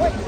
Wait.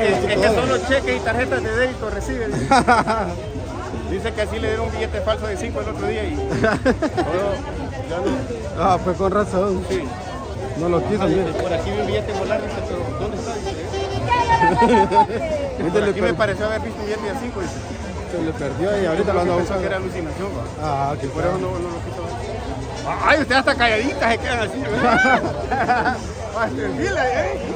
Es, que solo cheques y tarjetas de débito reciben. Dice que así le dieron un billete falso de 5 el otro día y... no. Ah, pues con razón. Sí. No lo quiso, Por aquí vi un billete volar, dice, pero ¿dónde está? Dice. por aquí me pareció haber visto un billete de 5, dice. Se le perdió y ahorita lo ando buscando. que era alucinación, ¿va? Ah, que por eso no, no lo quiso Ay, usted hasta calladita se quedan así, ¿verdad? ¿eh?